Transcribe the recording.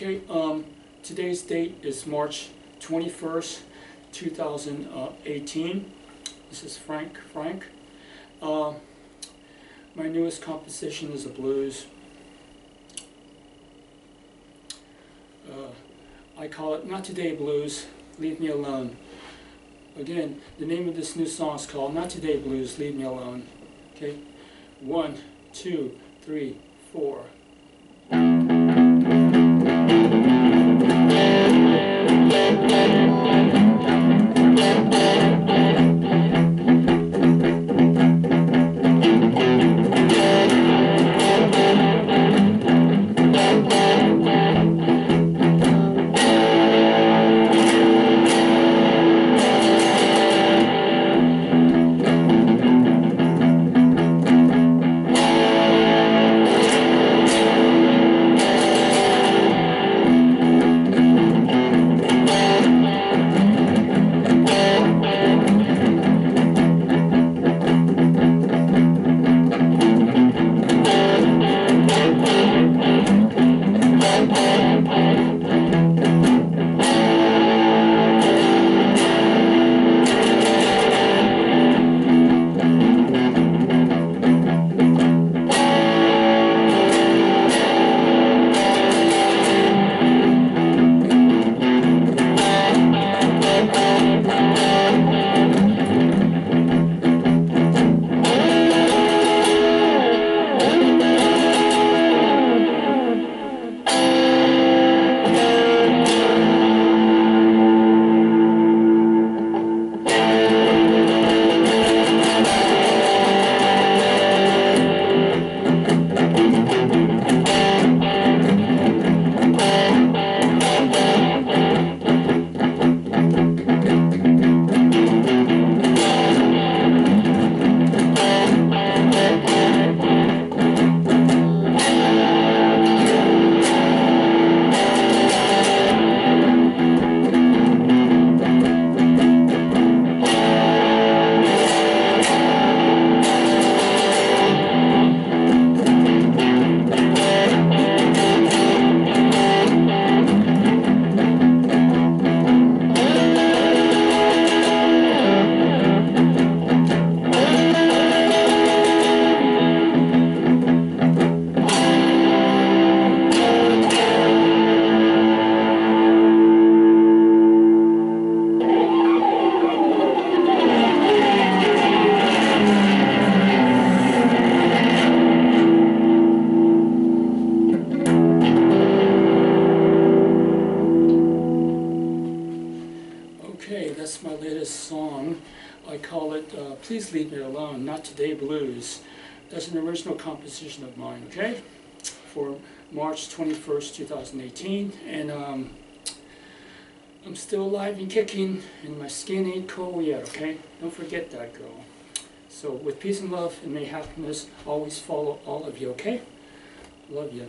Okay, um, today's date is March twenty-first, two thousand eighteen. This is Frank, Frank. Uh, my newest composition is a blues. Uh, I call it Not Today Blues, Leave Me Alone. Again, the name of this new song is called Not Today Blues, Leave Me Alone. Okay, one, two, three, four. Song. I call it uh, Please Leave Me Alone, Not Today Blues. That's an original composition of mine, okay? For March 21st, 2018. And um, I'm still alive and kicking, and my skin ain't cold yet, okay? Don't forget that, girl. So, with peace and love and may happiness always follow all of you, okay? Love you.